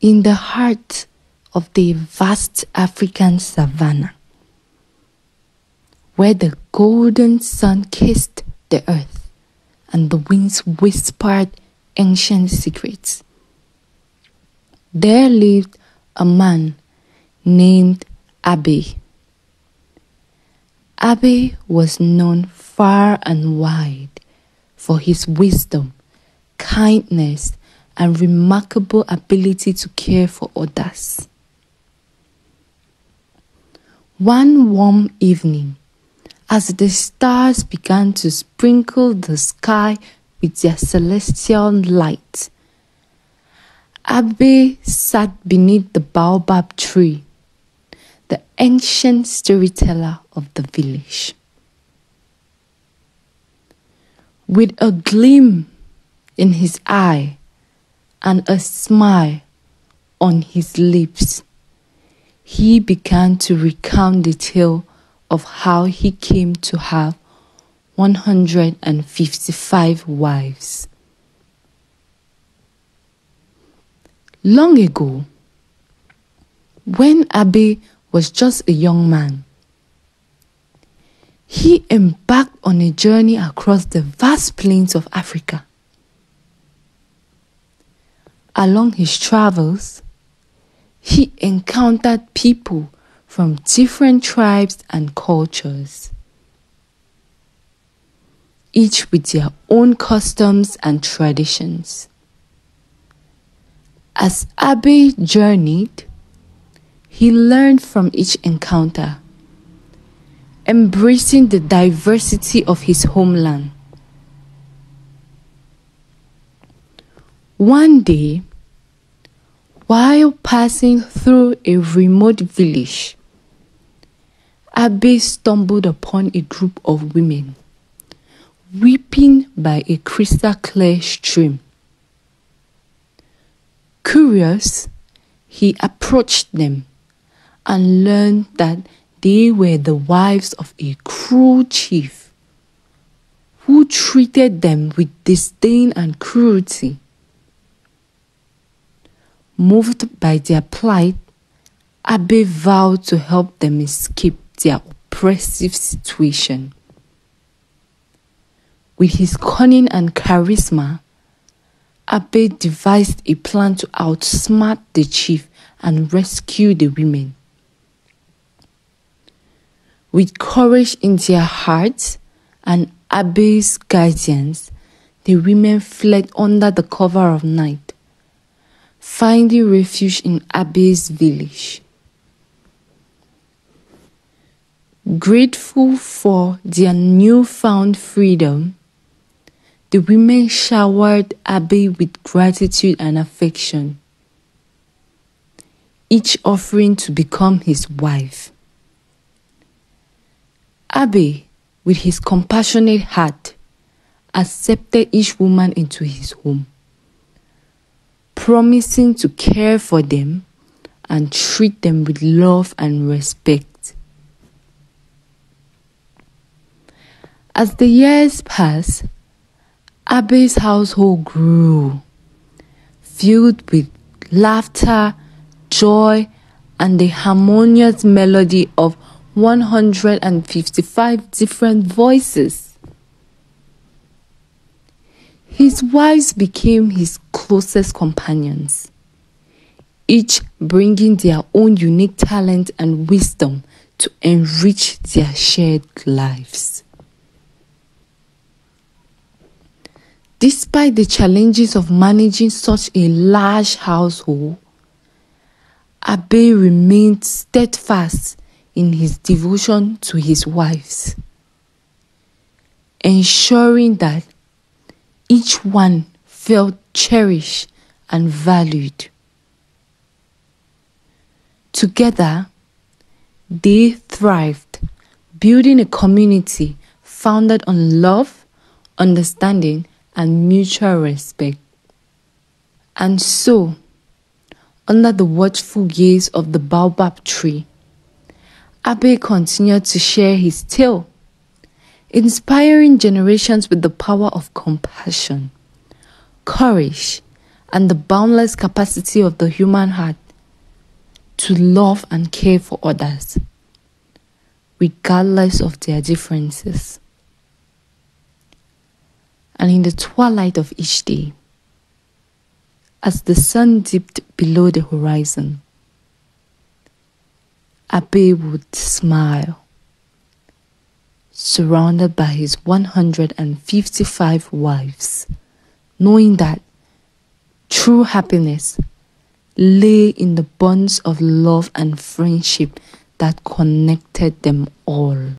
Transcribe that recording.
in the heart of the vast African savannah, where the golden sun kissed the earth and the winds whispered ancient secrets. There lived a man named Abe. Abe was known far and wide for his wisdom, kindness, and remarkable ability to care for others. One warm evening, as the stars began to sprinkle the sky with their celestial light, Abe sat beneath the baobab tree, the ancient storyteller of the village. With a gleam in his eye and a smile on his lips, he began to recount the tale of how he came to have 155 wives. Long ago, when Abe was just a young man, he embarked on a journey across the vast plains of Africa. Along his travels, he encountered people from different tribes and cultures, each with their own customs and traditions. As Abe journeyed, he learned from each encounter, embracing the diversity of his homeland. One day, while passing through a remote village, Abe stumbled upon a group of women weeping by a crystal clear stream. Curious, he approached them and learned that they were the wives of a cruel chief who treated them with disdain and cruelty. Moved by their plight, Abe vowed to help them escape their oppressive situation. With his cunning and charisma, Abe devised a plan to outsmart the chief and rescue the women. With courage in their hearts and Abe's guidance, the women fled under the cover of night, finding refuge in Abe's village. Grateful for their newfound freedom, the women showered Abe with gratitude and affection, each offering to become his wife. Abe, with his compassionate heart, accepted each woman into his home, promising to care for them and treat them with love and respect. As the years passed, Abe's household grew, filled with laughter, joy, and the harmonious melody of 155 different voices. His wives became his closest companions, each bringing their own unique talent and wisdom to enrich their shared lives. Despite the challenges of managing such a large household, Abe remained steadfast in his devotion to his wives, ensuring that each one felt cherished and valued. Together, they thrived, building a community founded on love, understanding, and mutual respect. And so, under the watchful gaze of the baobab tree, Abe continued to share his tale, inspiring generations with the power of compassion, courage, and the boundless capacity of the human heart to love and care for others, regardless of their differences. And in the twilight of each day, as the sun dipped below the horizon, Abe would smile, surrounded by his 155 wives, knowing that true happiness lay in the bonds of love and friendship that connected them all.